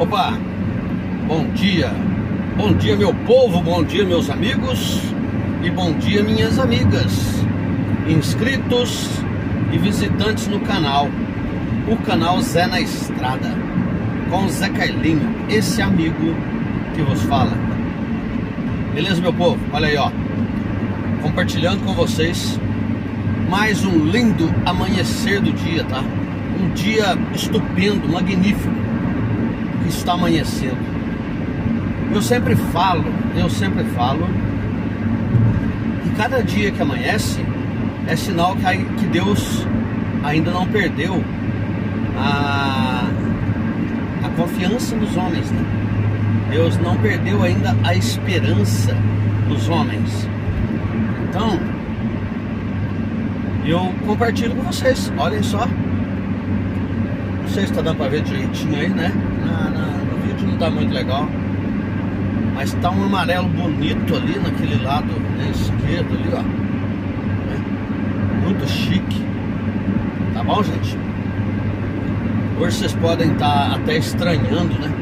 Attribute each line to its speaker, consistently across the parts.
Speaker 1: Opa, bom dia, bom dia meu povo, bom dia meus amigos. E bom dia minhas amigas, inscritos e visitantes no canal, o canal Zé na Estrada, com Zé Carlinho, esse amigo que vos fala. Beleza meu povo? Olha aí ó, compartilhando com vocês mais um lindo amanhecer do dia, tá? Um dia estupendo, magnífico que está amanhecendo. Eu sempre falo, eu sempre falo que cada dia que amanhece é sinal que, Deus ainda não perdeu a, a confiança nos homens, né? Deus não perdeu ainda a esperança dos homens. Então, eu compartilho com vocês. Olhem só. Não sei se está dando para ver direitinho aí, né? Na, na, no vídeo não está muito legal. Mas tá um amarelo bonito ali naquele lado né, esquerdo ali, ó. Né? Muito chique. Tá bom, gente? Hoje vocês podem estar tá até estranhando, né?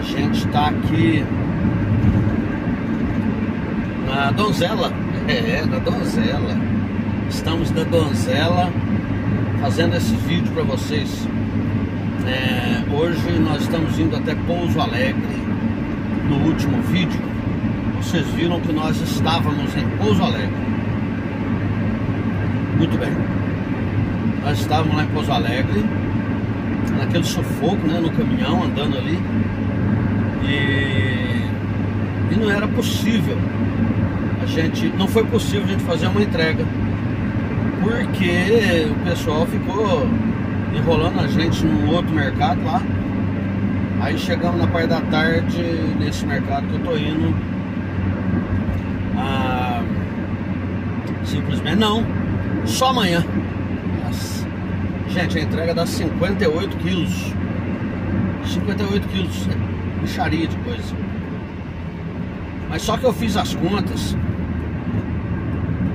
Speaker 1: A gente está aqui na donzela. É, na donzela. Estamos na donzela fazendo esse vídeo para vocês. É, hoje nós estamos indo até Pouso Alegre. No último vídeo, vocês viram que nós estávamos em Pouso Alegre. Muito bem. Nós estávamos lá em Pouso Alegre, naquele sufoco, né, no caminhão, andando ali. E, e não era possível. A gente, não foi possível a gente fazer uma entrega. Porque o pessoal ficou enrolando a gente num outro mercado lá. Aí chegamos na parte da tarde nesse mercado que eu tô indo. Ah, simplesmente não. Só amanhã. Nossa. Gente, a entrega dá 58 quilos. 58 quilos. É bicharia de coisa. Mas só que eu fiz as contas.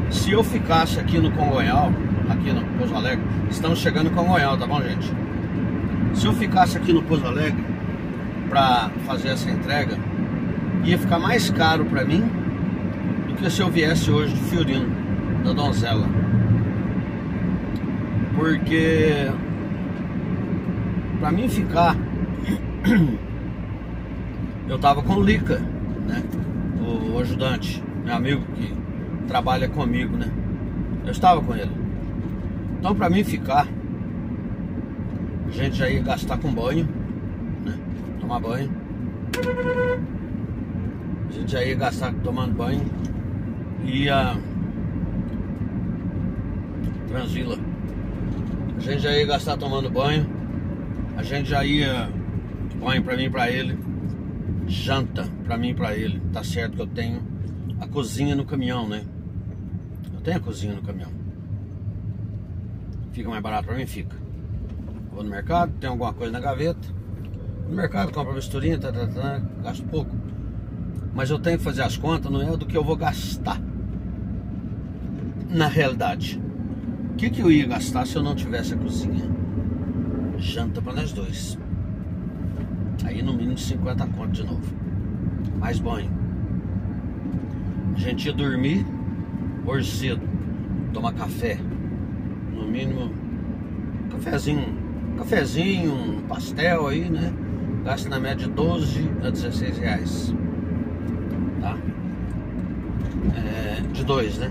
Speaker 1: Se eu ficasse aqui no Congonhal, aqui no Pouso Alegre, estamos chegando no Congonhal, tá bom, gente? Se eu ficasse aqui no Pouso Alegre para fazer essa entrega, ia ficar mais caro para mim do que se eu viesse hoje de Fiorino, da Donzela. Porque para mim ficar eu tava com o Lica, né? O ajudante, meu amigo que trabalha comigo, né? Eu estava com ele. Então para mim ficar, a gente já ia gastar com banho, né? Tomar banho. A gente já ia gastar tomando banho. Ia Transvila. A gente já ia gastar tomando banho. A gente já ia banho para mim e para ele. Janta para mim e para ele. Tá certo que eu tenho a cozinha no caminhão, né? Tenho a cozinha no caminhão. Fica mais barato para mim? Fica. Vou no mercado, tem alguma coisa na gaveta. No mercado compro misturinha, tá, tá, tá, gasto pouco. Mas eu tenho que fazer as contas, não é do que eu vou gastar. Na realidade. O que, que eu ia gastar se eu não tivesse a cozinha? Janta para nós dois. Aí no mínimo 50 conto de novo. Mais banho. A gente ia dormir hoje cedo. Tomar café. No mínimo. Cafezinho. Cafezinho, um pastel aí, né? Gasta na média de 12 a 16 reais. Tá? É, de dois, né?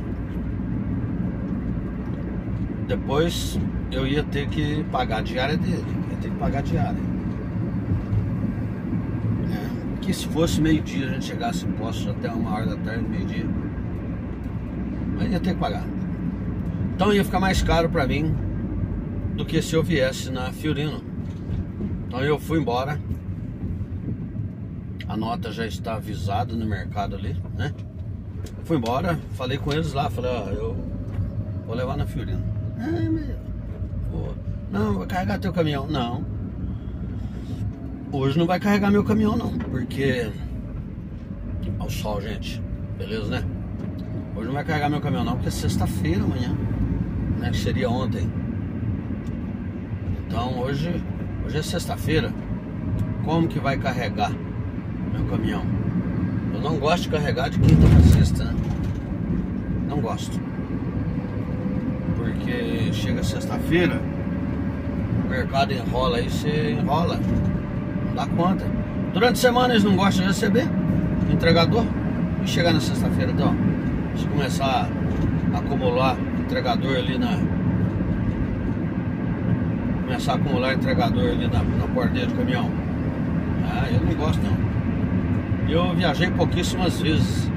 Speaker 1: Depois eu ia ter que pagar a diária dele. Ia ter que pagar a diária. É, que se fosse meio-dia a gente chegasse em até uma hora da tarde, meio-dia. Mas ia ter que pagar. Então ia ficar mais caro para mim do que se eu viesse na Fiorino. Então eu fui embora. A nota já está avisada no mercado ali, né? Fui embora, falei com eles lá, falei, ó, eu vou levar na Fiorino. Ah, meu. Não, vai carregar teu caminhão. Não. Hoje não vai carregar meu caminhão não, porque ao sol, gente. Beleza, né? Hoje não vai carregar meu caminhão não, porque é sexta-feira amanhã, né? Que seria ontem. Então hoje, hoje é sexta-feira. Como que vai carregar meu caminhão? Eu não gosto de carregar de quinta para sexta, né? Não gosto. Porque chega sexta-feira, o mercado enrola aí, você enrola. Não dá conta. Durante a semana eles não gostam de receber entregador. E chegar na sexta-feira, então, se começar a acumular entregador ali na. Começar a acumular entregador ali na, na porteira do caminhão. Ah, eu não gosto não. Eu viajei pouquíssimas vezes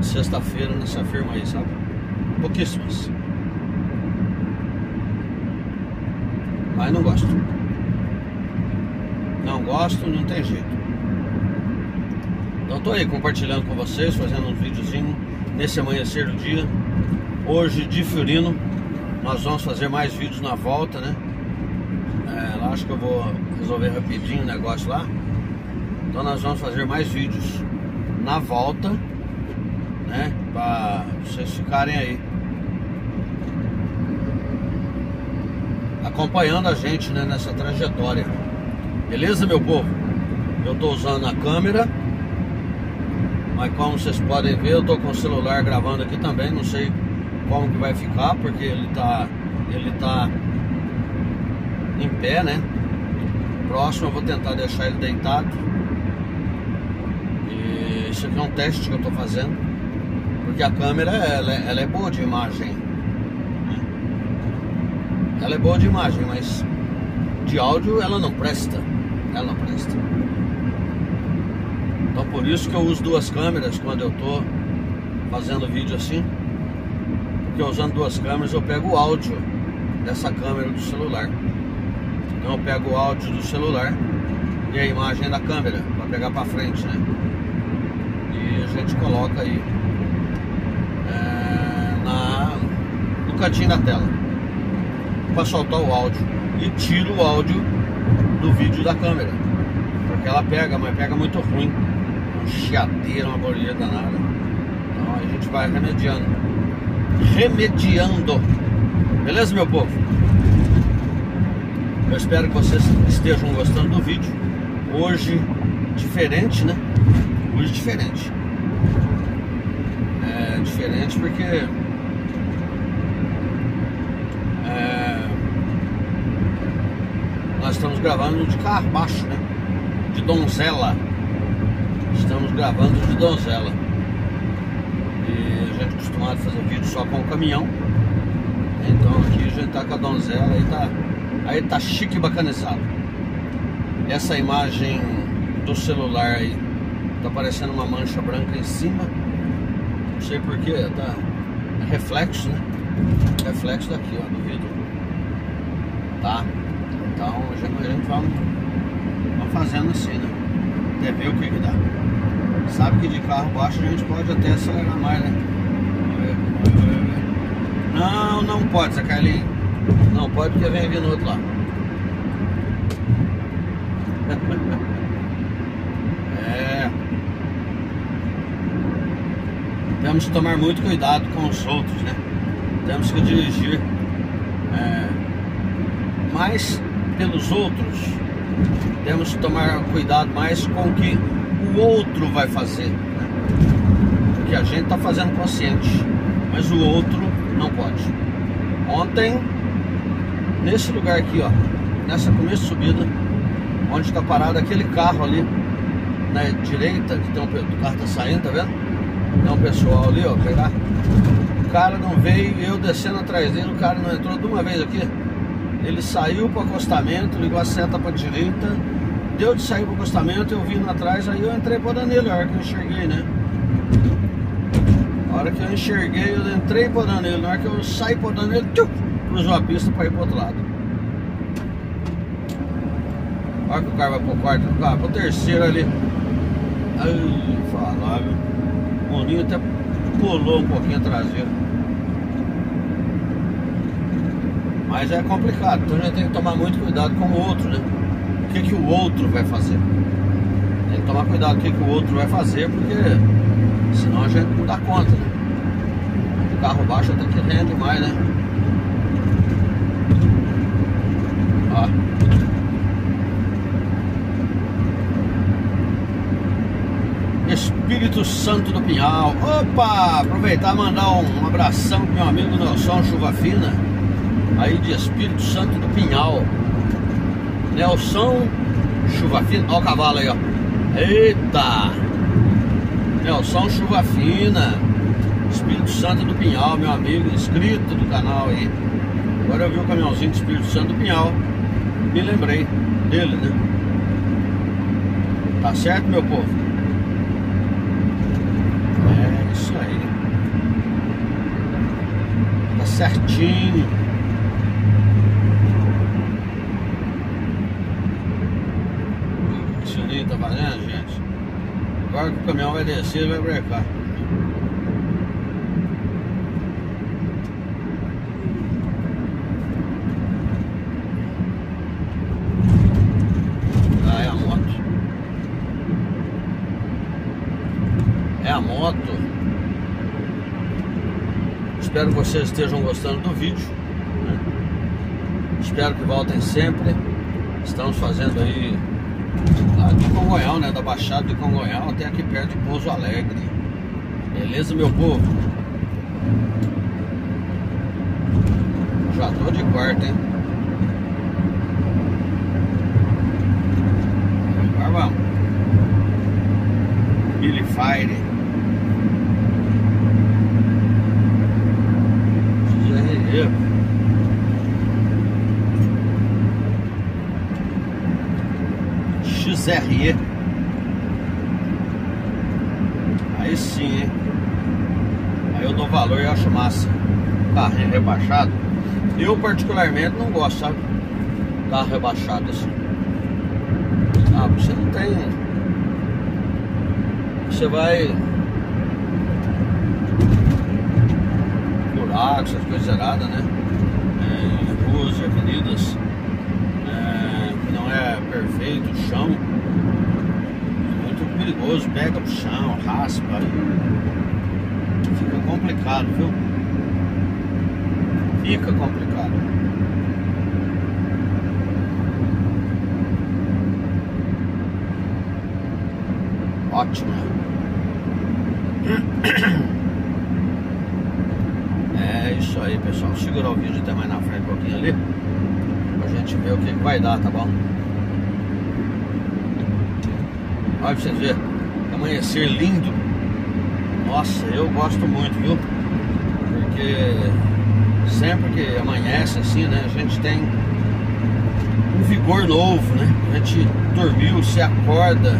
Speaker 1: sexta-feira nessa firma aí, sabe? Pouquíssimas. Mas não gosto. Não gosto, não tem jeito. Então tô aí compartilhando com vocês, fazendo um videozinho nesse amanhecer do dia. Hoje de Fiorino, nós vamos fazer mais vídeos na volta, né? É, acho que eu vou resolver rapidinho o negócio lá. Então nós vamos fazer mais vídeos na volta, né? Para vocês ficarem aí acompanhando a gente né, nessa trajetória. Beleza, meu povo? Eu tô usando a câmera mas como vocês podem ver, eu tô com o celular gravando aqui também, não sei como que vai ficar, porque ele tá ele tá em pé, né? Próximo eu vou tentar deixar ele deitado. E isso aqui é um teste que eu tô fazendo. Porque a câmera ela, é, ela é boa de imagem. Né? Ela é boa de imagem, mas de áudio ela não presta. Ela não presta. Então por isso que eu uso duas câmeras quando eu tô fazendo vídeo assim. Porque usando duas câmeras eu pego o áudio dessa câmera do celular. Então eu pego o áudio do celular e a imagem da câmera para pegar para frente, né? E a gente coloca aí é, na, no cantinho da tela para soltar o áudio e tiro o áudio do vídeo da câmera porque ela pega, mas pega muito ruim chiadeira, uma barulheira danada. Então a gente vai remediando. Remediando. Beleza, meu povo? Eu espero que vocês estejam gostando do vídeo. Hoje, diferente, né? Hoje, diferente. É diferente porque. É, nós estamos gravando de carro baixo, né? De donzela. Estamos gravando de donzela. E a gente é acostumado a fazer vídeo só com o caminhão. Então aqui a gente tá com a donzela e tá. Aí tá chique e bacanizado. Essa imagem do celular aí tá aparecendo uma mancha branca em cima. Não sei porquê, tá. É reflexo, né? Reflexo daqui, ó, do vidro. Tá? Então a gente, a gente vai fazendo assim, né? Até ver o que que dá. Sabe que de carro baixo a gente pode até acelerar mais, né? Não, não pode, Zé Carlinhos. Não pode porque vem vindo outro lá. é. Temos que tomar muito cuidado com os outros, né? Temos que dirigir é, mais pelos outros. Temos que tomar cuidado mais com o que o outro vai fazer. Né? Porque a gente está fazendo consciente, mas o outro não pode. Ontem, nesse lugar aqui, ó, nessa começo de subida, onde está parado aquele carro ali na direita, que tem um, o carro tá saindo, tá vendo? Tem um pessoal ali, ó, pegar. O cara não veio, eu descendo atrás dele, o cara não entrou de uma vez aqui. Ele saiu para o acostamento, ligou a seta para direita, deu de sair pro acostamento, eu vindo atrás, aí eu entrei por Danilo, a hora que eu enxerguei, né? A hora que eu enxerguei, eu entrei por Danilo, na hora que eu saí por Danilo, tchuf, cruzou a pista para ir pro outro lado. A hora que o cara vai pro quarto, o cara pro terceiro ali. Ai, falar, viu? O Moninho até pulou um pouquinho a traseira. Mas é complicado, então a gente tem que tomar muito cuidado com o outro, né? o que, que o outro vai fazer. Tem que tomar cuidado o que, que o outro vai fazer, porque senão a gente não dá conta. Né? carro baixo até que rende mais, né? Espírito Santo do Pinhal. Opa! Aproveitar e mandar um abração pro meu amigo Nelson Chuva Fina. Aí de Espírito Santo do Pinhal. Nelson Chuva Fina. Olha o cavalo aí, ó. Eita! Nelson Chuva Fina. Espírito Santo do Pinhal, meu amigo, inscrito do canal aí. Agora eu vi o caminhãozinho do Espírito Santo do Pinhal. Me lembrei dele, né? Tá certo, meu povo? É isso aí. Tá certinho. O fazendo, gente? Agora que o caminhão vai descer, vai brecar. Ah, é a moto. É a moto. Espero que vocês estejam gostando do vídeo. né? Espero que voltem sempre. Estamos fazendo aí lá de Congonhal, né? Da Baixada de Congonhal até aqui perto de Pouso Alegre. Beleza, meu povo? Já tô de quarto, hein? Agora vamos. Billy Fire. XRE. Aí sim, hein? Aí eu dou valor e acho massa. Carrinho rebaixado. Eu particularmente não gosto, sabe? Carro rebaixado assim. Ah, você não tem. Você vai. Buracos, essas coisas erradas, né? É, ruas e avenidas é, não é perfeito, chão. Perigoso, pega pro chão, raspa. Fica complicado, viu? Fica complicado. Ótimo. É isso aí, pessoal. Segurar o vídeo até mais na frente um pouquinho ali. Pra gente ver o que vai dar, tá bom? Olha pra vocês verem. Amanhecer lindo. Nossa, eu gosto muito, viu? Porque sempre que amanhece assim, né? A gente tem um vigor novo, né? A gente dormiu, se acorda,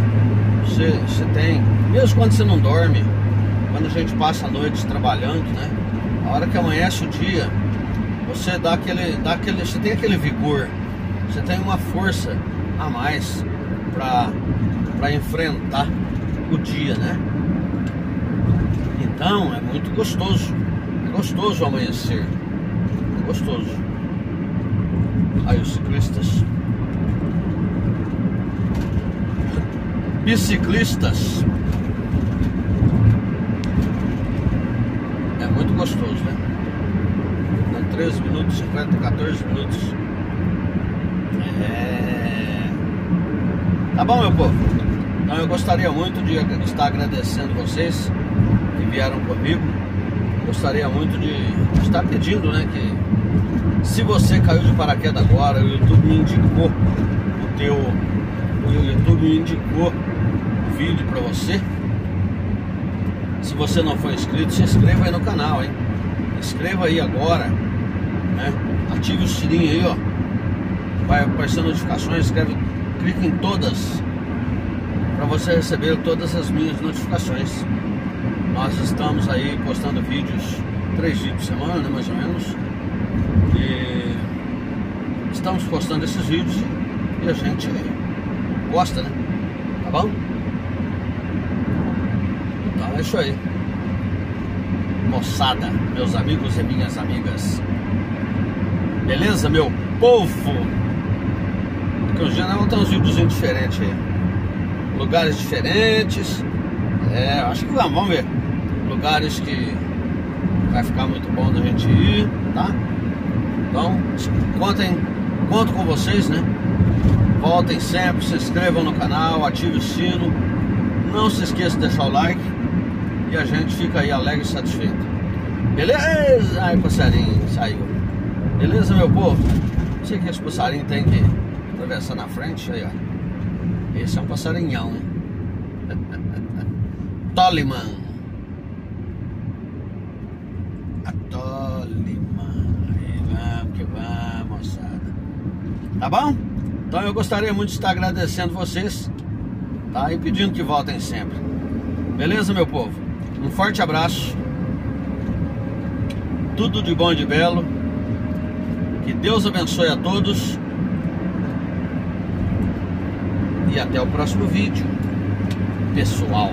Speaker 1: você, você tem. Mesmo quando você não dorme, quando a gente passa a noite trabalhando, né? A hora que amanhece o dia, você dá aquele, dá aquele, você tem aquele vigor, você tem uma força a mais para enfrentar o dia, né? Então é muito gostoso, é gostoso amanhecer, é gostoso. Aí os ciclistas, biciclistas, é muito gostoso, né? Em 13 minutos, 50, 14 minutos. É... Tá bom, meu povo? Então eu gostaria muito de estar agradecendo vocês que vieram comigo. Gostaria muito de estar pedindo, né, que se você caiu de paraquedas agora, o YouTube me indicou o teu, o YouTube me indicou o vídeo para você. Se você não for inscrito, se inscreva aí no canal, hein? Inscreva aí agora, né? Ative o sininho aí, ó. Vai aparecer notificações, escreve, clique em todas para você receber todas as minhas notificações. Nós estamos aí postando vídeos três dias por semana, né, mais ou menos. E estamos postando esses vídeos e a gente gosta, né? Tá bom? Então é isso aí. Moçada, meus amigos e minhas amigas. Beleza, meu povo? Porque hoje não tem uns vídeos diferentes aí. Lugares diferentes. É, acho que vamos, vamos ver. Lugares que Vai ficar muito bom da gente ir, tá? Então, contem, conto com vocês, né? Voltem sempre, se inscrevam no canal, ative o sino. Não se esqueça de deixar o like. E a gente fica aí alegre e satisfeito. Beleza? Ai, passarinho, saiu. Beleza, meu povo? Não sei que esse passarinho tem que atravessar na frente. Aí, ó. Esse é um passarinhão. Toliman. A Toliman. Vamos que vamos, moçada. Tá bom? Então eu gostaria muito de estar agradecendo vocês, tá? E pedindo que voltem sempre. Beleza, meu povo? Um forte abraço. Tudo de bom e de belo. Que Deus abençoe a todos. E até o próximo vídeo, pessoal.